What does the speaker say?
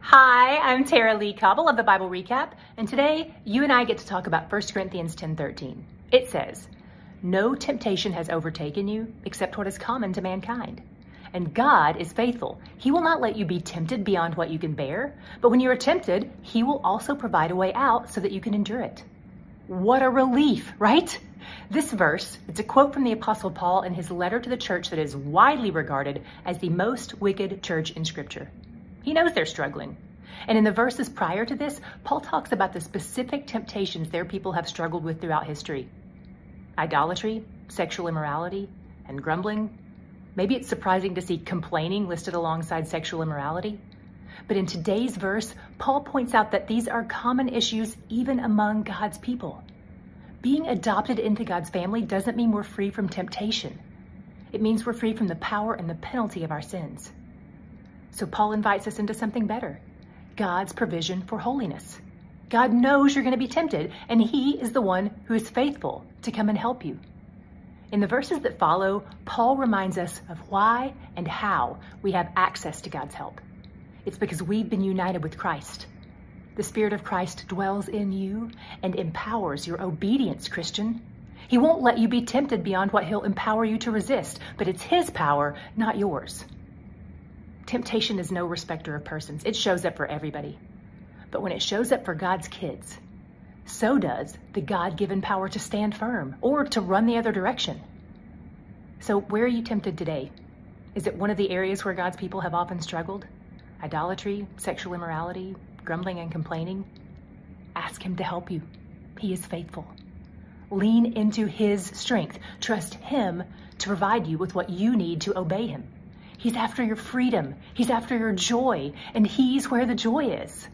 Hi, I'm Tara-Leigh Cobble of the Bible Recap, and today you and I get to talk about 1 Corinthians 10:13. It says, "No temptation has overtaken you except what is common to mankind." And God is faithful. He will not let you be tempted beyond what you can bear, but when you are tempted, He will also provide a way out so that you can endure it. What a relief, right? This verse, it's a quote from the Apostle Paul in his letter to the church that is widely regarded as the most wicked church in Scripture. He knows they're struggling. And in the verses prior to this, Paul talks about the specific temptations their people have struggled with throughout history idolatry, sexual immorality, and grumbling. Maybe it's surprising to see complaining listed alongside sexual immorality. But in today's verse, Paul points out that these are common issues even among God's people. Being adopted into God's family doesn't mean we're free from temptation. It means we're free from the power and the penalty of our sins. So Paul invites us into something better God's provision for holiness. God knows you're going to be tempted, and He is the one who is faithful to come and help you. In the verses that follow, Paul reminds us of why and how we have access to God's help. It's because we've been united with Christ. The Spirit of Christ dwells in you and empowers your obedience, Christian. He won't let you be tempted beyond what He'll empower you to resist, but it's His power, not yours. Temptation is no respecter of persons. It shows up for everybody. But when it shows up for God's kids, so does the God given power to stand firm or to run the other direction. So, where are you tempted today? Is it one of the areas where God's people have often struggled? Idolatry, sexual immorality, grumbling and complaining? Ask Him to help you. He is faithful. Lean into His strength. Trust Him to provide you with what you need to obey Him. He's after your freedom. He's after your joy. And He's where the joy is.